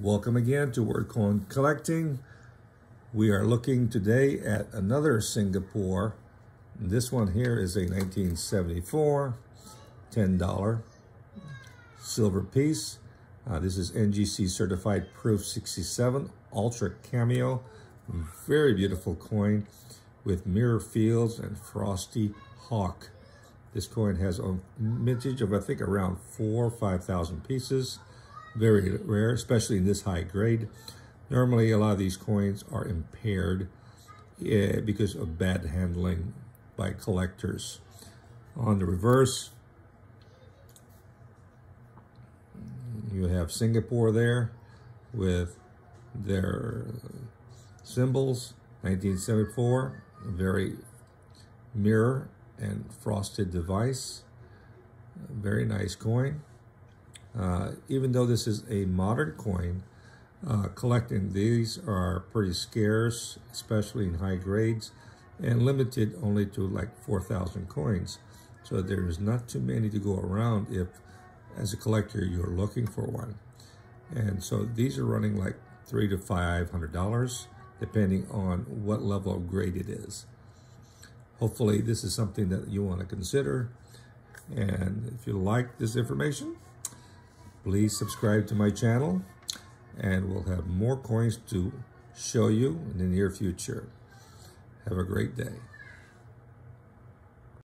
Welcome again to World Coin Collecting. We are looking today at another Singapore. This one here is a 1974 $10 silver piece. Uh, this is NGC certified proof 67 ultra cameo. Very beautiful coin with mirror fields and frosty hawk. This coin has a mintage of I think around four or 5,000 pieces very rare, especially in this high grade. Normally, a lot of these coins are impaired yeah, because of bad handling by collectors. On the reverse, you have Singapore there with their symbols, 1974, very mirror and frosted device. Very nice coin. Uh, even though this is a modern coin, uh, collecting these are pretty scarce, especially in high grades, and limited only to like 4,000 coins. So there's not too many to go around if, as a collector, you're looking for one. And so these are running like three to $500, depending on what level of grade it is. Hopefully this is something that you want to consider. And if you like this information, Please subscribe to my channel and we'll have more coins to show you in the near future. Have a great day.